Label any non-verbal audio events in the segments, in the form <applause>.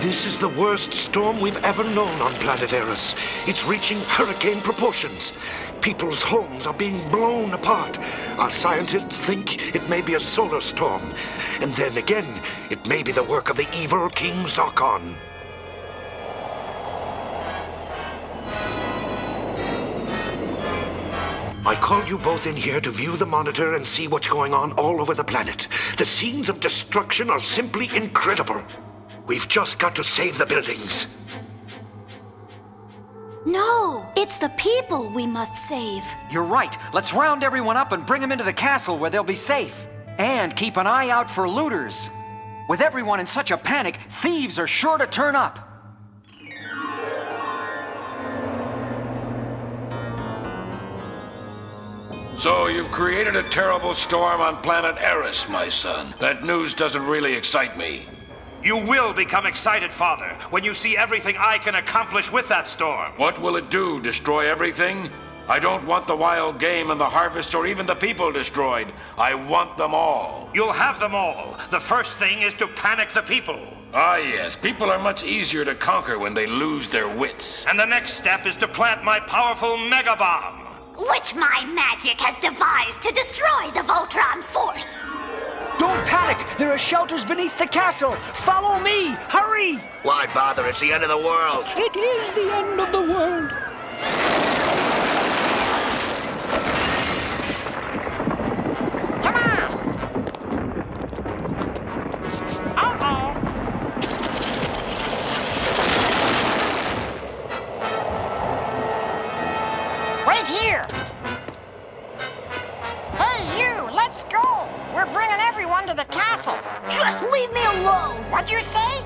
This is the worst storm we've ever known on planet Arus. It's reaching hurricane proportions. People's homes are being blown apart. Our scientists think it may be a solar storm. And then again, it may be the work of the evil King Zarkon. I called you both in here to view the monitor and see what's going on all over the planet. The scenes of destruction are simply incredible. We've just got to save the buildings. No, it's the people we must save. You're right. Let's round everyone up and bring them into the castle where they'll be safe. And keep an eye out for looters. With everyone in such a panic, thieves are sure to turn up. So you've created a terrible storm on planet Arus, my son. That news doesn't really excite me. You will become excited, Father, when you see everything I can accomplish with that storm. What will it do? Destroy everything? I don't want the wild game and the harvest or even the people destroyed. I want them all. You'll have them all. The first thing is to panic the people. Ah, yes. People are much easier to conquer when they lose their wits. And the next step is to plant my powerful mega bomb. Which my magic has devised to destroy the Voltron force. Don't panic! There are shelters beneath the castle! Follow me! Hurry! Why bother? It's the end of the world. It is the end of the world. Everyone to the castle! Just leave me alone! What'd you say?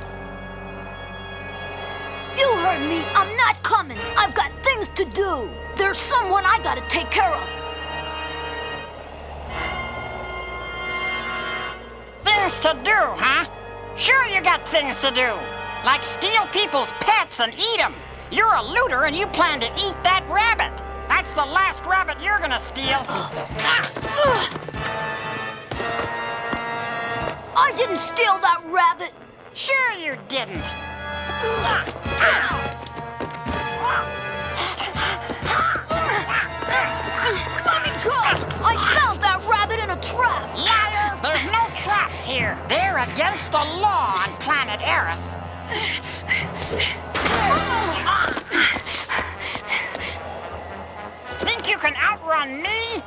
You heard me. I'm not coming. I've got things to do. There's someone I gotta take care of. Things to do, huh? Sure you got things to do. Like steal people's pets and eat them. You're a looter and you plan to eat that rabbit. That's the last rabbit you're gonna steal. <gasps> Ah! I didn't steal that rabbit. Sure you didn't. Let me go! I found that rabbit in a trap. Liar! There's no traps here. They're against the law on planet Arus. Oh! Think you can outrun me?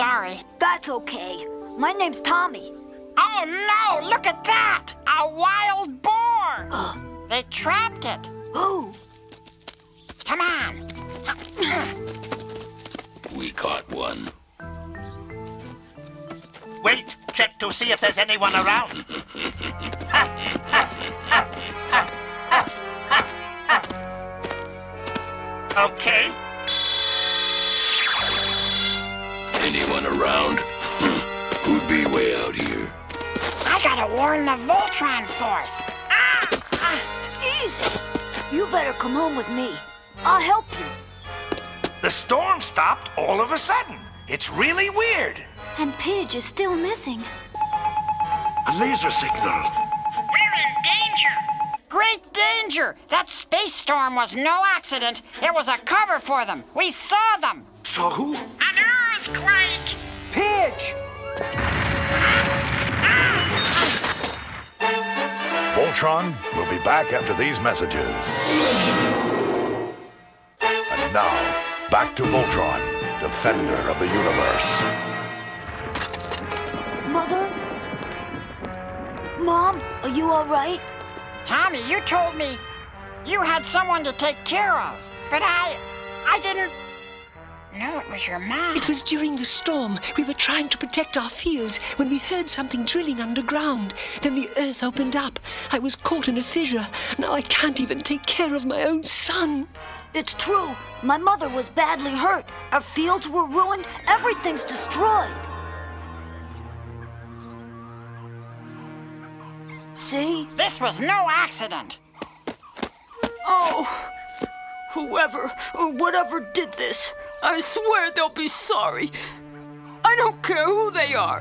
Sorry. That's okay. My name's Tommy. Oh no! Look at that! A wild boar! they trapped it. Who? Come on. We caught one. Wait, check to see if there's anyone around. <laughs> okay, I gotta warn the Voltron force. Ah! Easy. You better come home with me. I'll help you. the storm stopped all of a sudden. It's really weird. And Pidge is still missing. A laser signal. We're in danger. Great danger! That space storm was no accident. It was a cover for them. We saw them. Saw who? An earthquake! Pidge! we'll be back after these messages. And now, back to Voltron, Defender of the Universe. Mother? Mom, are you all right? Tommy, you told me you had someone to take care of, but I... I didn't know it was your mom. It was during the storm. We were trying to protect our fields when we heard something drilling underground. Then the earth opened up. I was caught in a fissure. Now I can't even take care of my own son. It's true. My mother was badly hurt. Our fields were ruined. Everything's destroyed. See? This was no accident. Oh, whoever or whatever did this, I swear they'll be sorry. I don't care who they are.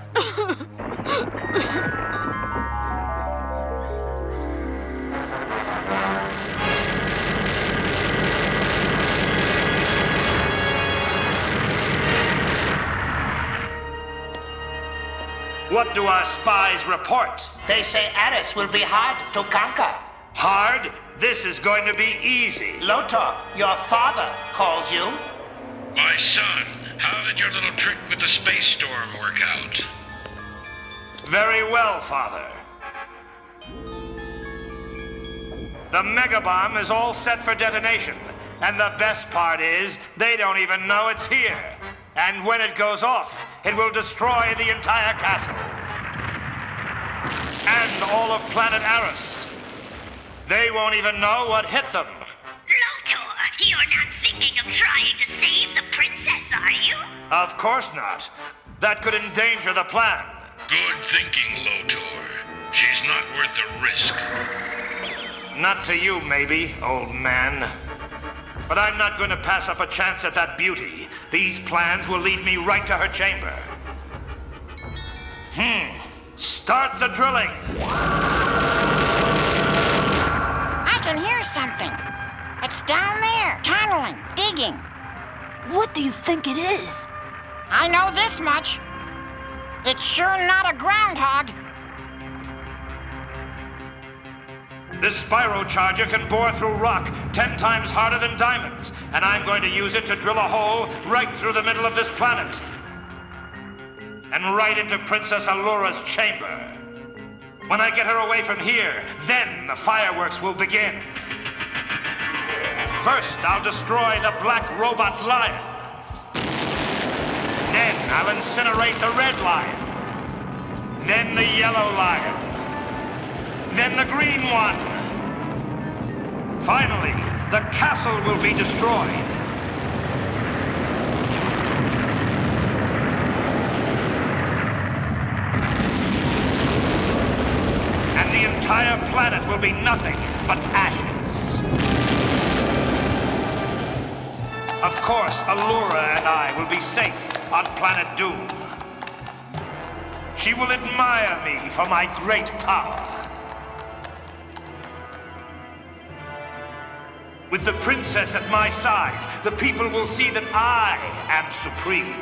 What do our spies report? They say Arus will be hard to conquer. Hard? This is going to be easy. Lotor, your father calls you. My son, how did your little trick with the space storm work out? Very well, father. The mega bomb is all set for detonation. And the best part is, they don't even know it's here. And when it goes off, it will destroy the entire castle. And all of planet Arus. They won't even know what hit them. Lotor, you're not thinking of trying to save the princess, are you? Of course not. That could endanger the plan. Good thinking, Lotor. She's not worth the risk. Not to you, maybe, old man. But I'm not going to pass up a chance at that beauty. These plans will lead me right to her chamber. Hmm. Start the drilling. Down there, tunneling, digging. What do you think it is? I know this much. It's sure not a groundhog. This spyro charger can bore through rock ten times harder than diamonds, and I'm going to use it to drill a hole right through the middle of this planet. And right into Princess Allura's chamber. When I get her away from here, then the fireworks will begin. First, I'll destroy the black robot lion. Then I'll incinerate the red lion. Then the yellow lion. Then the green one. Finally, the castle will be destroyed. And the entire planet will be nothing but ashes. Of course, Allura and I will be safe on planet Doom. She will admire me for my great power. With the princess at my side, the people will see that I am supreme.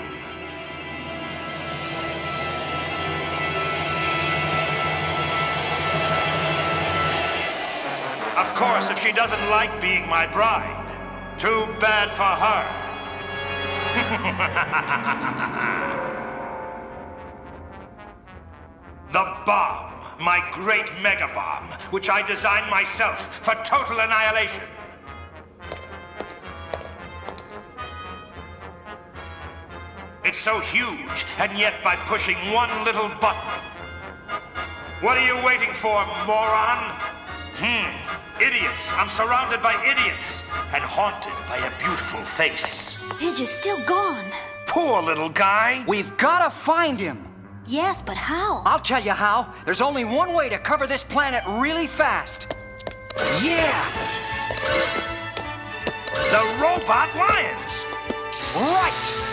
Of course, if she doesn't like being my bride, too bad for her. the bomb, my great mega bomb, which I designed myself for total annihilation. It's so huge, and yet by pushing one little button. What are you waiting for, moron? Hmm, idiots. I'm surrounded by idiots and haunted by a beautiful face. Pidge is still gone. Poor little guy. We've got to find him. Yes, but how? I'll tell you how. There's only one way to cover this planet really fast. Yeah! The robot lions! Right!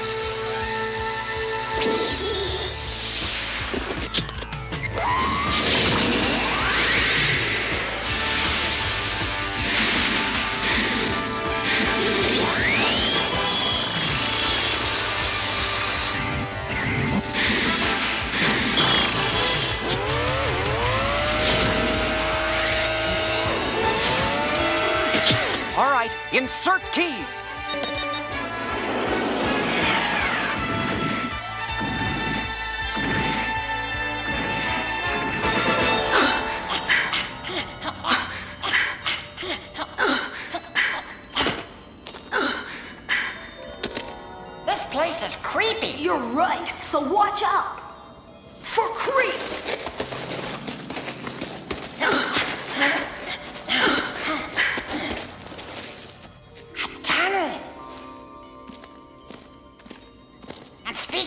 keys. This place is creepy. You're right, so watch out for creeps.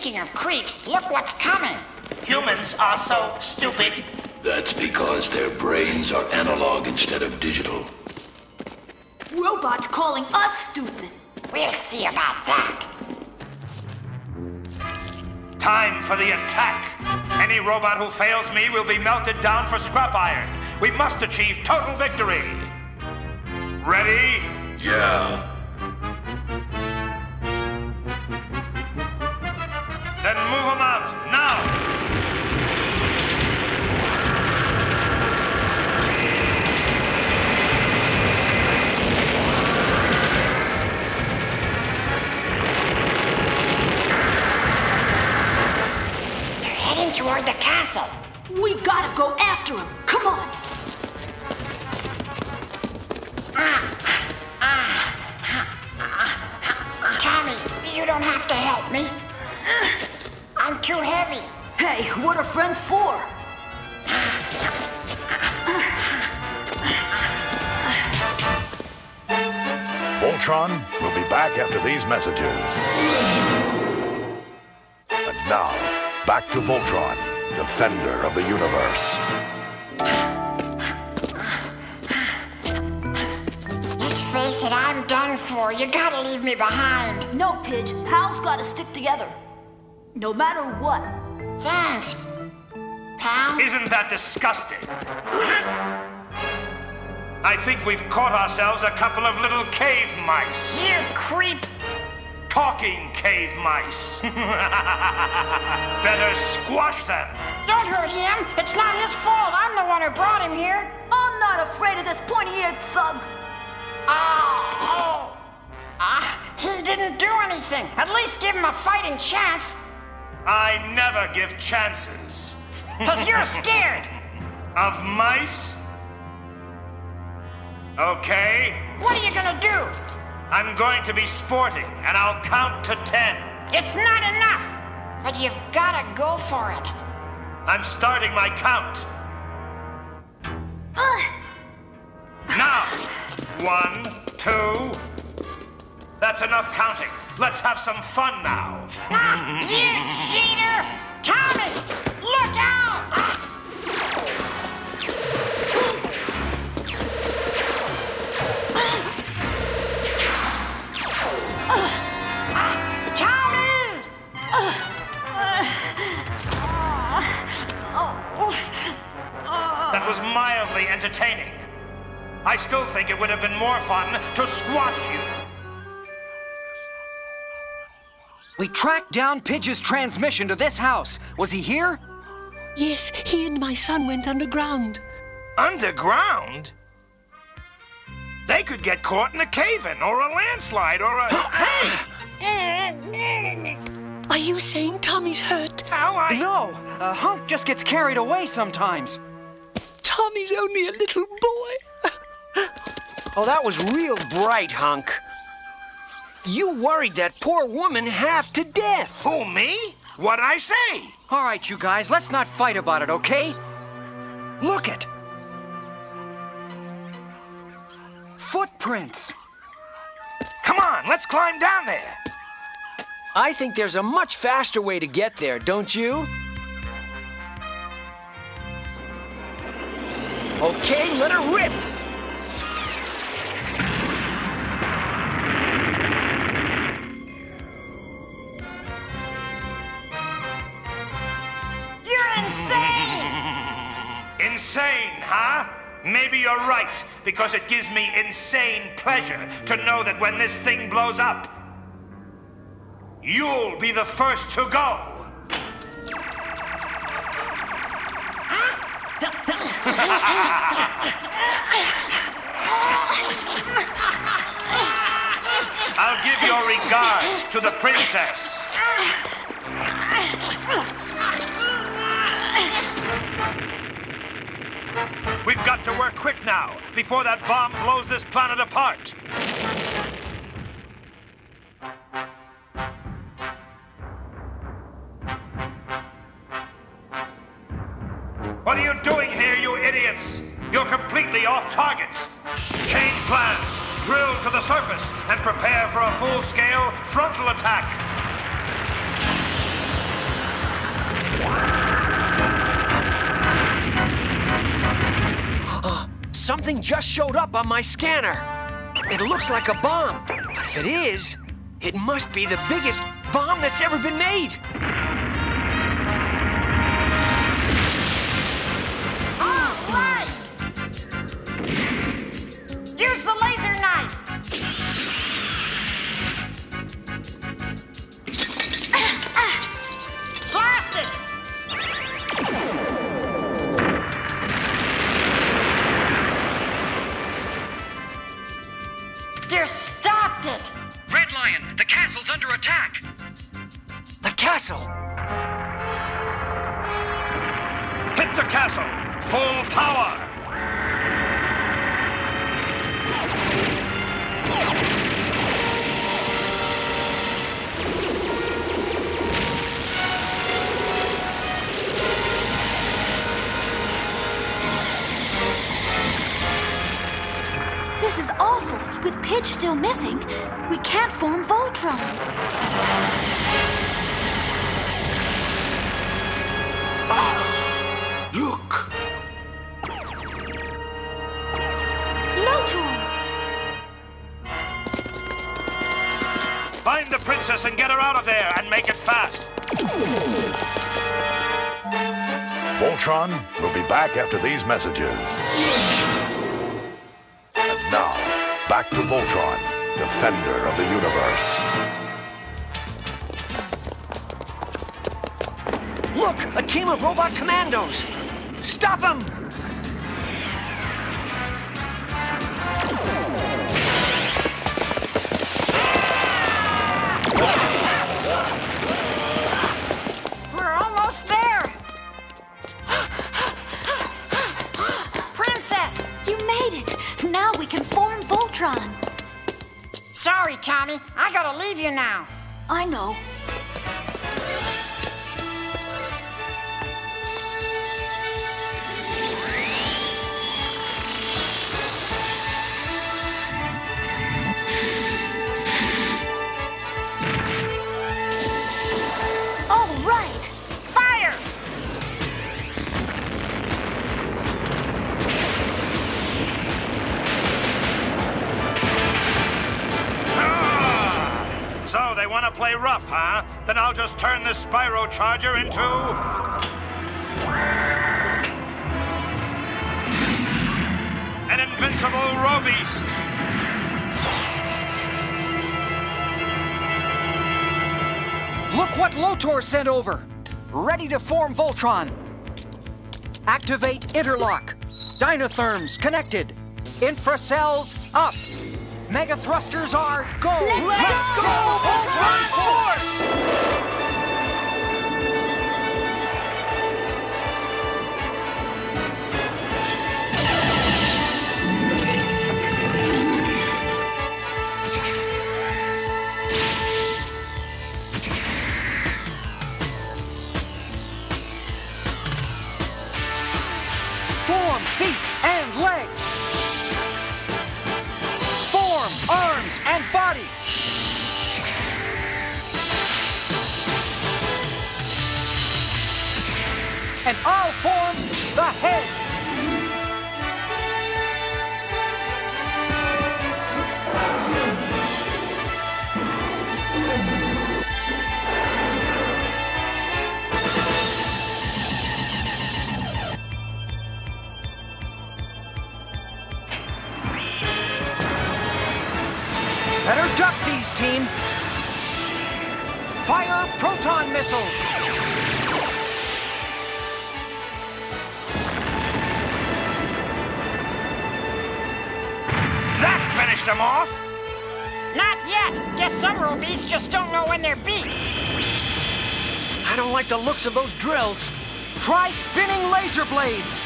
Speaking of creeps, look what's coming. Humans are so stupid. That's because their brains are analog instead of digital. Robots calling us stupid. We'll see about that. Time for the attack. Any robot who fails me will be melted down for scrap iron. We must achieve total victory. Ready? Yeah. Voltron will be back after these messages. And now, back to Voltron, defender of the universe. Let's face it, I'm done for. You gotta leave me behind. No, Pidge. Pals gotta stick together. No matter what. Thanks, pal. Isn't that disgusting? I think we've caught ourselves a couple of little cave mice. You creep. Talking cave mice. <laughs> Better squash them. Don't hurt him. It's not his fault. I'm the one who brought him here. I'm not afraid of this pointy-eared thug. Oh, oh. Ah, he didn't do anything. At least give him a fighting chance. I never give chances. Because you're <laughs> scared. Of mice? Okay. What are you gonna do? I'm going to be sporting, and I'll count to ten. It's not enough. But you've gotta go for it. I'm starting my count. Now, one, two. That's enough counting. Let's have some fun now. Ah, you cheater! Tommy, mildly entertaining. I still think it would have been more fun to squash you. We tracked down Pidge's transmission to this house. Was he here? Yes, he and my son went underground. Underground? They could get caught in a cave-in or a landslide or a... hey! <gasps> Are you saying Tommy's hurt? How I... No, a Hunk just gets carried away sometimes. Tommy's only a little boy. Oh, that was real bright, Hunk. You worried that poor woman half to death. Who, me? What'd I say? All right, you guys, let's not fight about it, okay? Look it. Footprints. Come on, let's climb down there. I think there's a much faster way to get there, don't you? Okay, let her rip. You're insane! Insane, huh? Maybe you're right, because it gives me insane pleasure to know that when this thing blows up, you'll be the first to go. I'll give your regards to the princess. We've got to work quick now, before that bomb blows this planet apart. Up on my scanner. It looks like a bomb, but if it is, it must be the biggest bomb that's ever been made. Castle! Hit the castle! Full power! This is awful. With Pidge still missing, we can't form Voltron. Make it fast. Voltron will be back after these messages. And now, back to Voltron, defender of the universe. Look, a team of robot commandos! Stop them! Voltron. Sorry, Tommy. I gotta leave you now. I know. Rough, huh? Then I'll just turn this Spyro Charger into... An invincible Robeast! Look what Lotor sent over. Ready to form Voltron. Activate interlock. Dynatherms connected. Infracells up. Mega thrusters are go. Let's go, Voltron Force! Head. Better duck these, team. Fire proton missiles. Finished him off! Not yet. Guess some Robies just don't know when they're beat. I don't like the looks of those drills. Try spinning laser blades.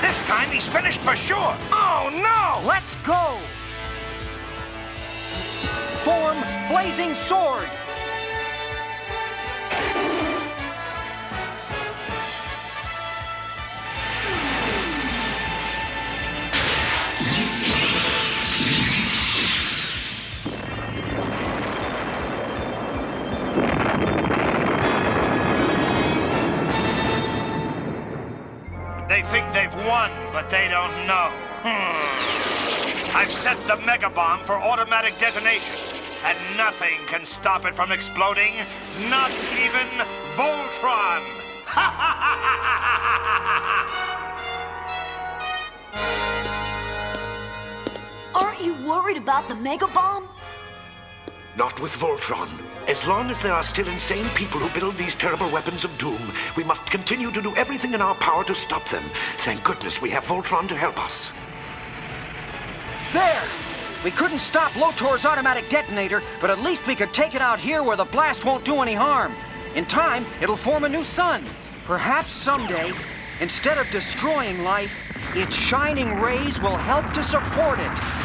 This time he's finished for sure! Oh no! Let's go. Form blazing sword. They've won, but they don't know. Hmm. I've set the mega bomb for automatic detonation, and nothing can stop it from exploding, not even Voltron! <laughs> Aren't you worried about the mega bomb? Not with Voltron. As long as there are still insane people who build these terrible weapons of doom, we must continue to do everything in our power to stop them. Thank goodness we have Voltron to help us. There! We couldn't stop Lotor's automatic detonator, but at least we could take it out here where the blast won't do any harm. In time, it'll form a new sun. Perhaps someday, instead of destroying life, its shining rays will help to support it.